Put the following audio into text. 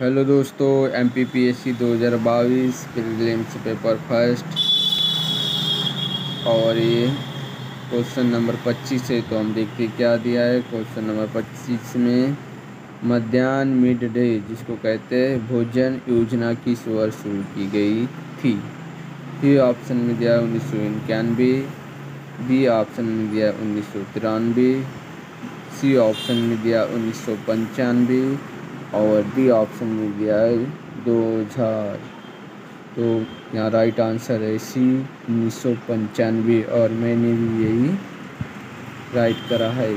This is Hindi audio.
हेलो दोस्तों M P P S C दो हज़ार बाईस प्रीलिम्स पेपर फ़र्स्ट और ये क्वेश्चन नंबर पच्चीस है तो हम देखते क्या दिया है। क्वेश्चन नंबर पच्चीस में मध्यान्ह मिड डे जिसको कहते हैं भोजन योजना किस वर्ष शुरू की गई थी। सी ऑप्शन में दिया उन्नीस सौ इक्यानवे बी ऑप्शन में दिया उन्नीस सौ तिरानवे सी ऑप्शन में दिया उन्नीस सौ पंचानवे और बी ऑप्शन मिल गया है दो हज़ार। तो यहाँ राइट आंसर है सी उन्नीस सौ पंचानवे और मैंने भी यही राइट करा है।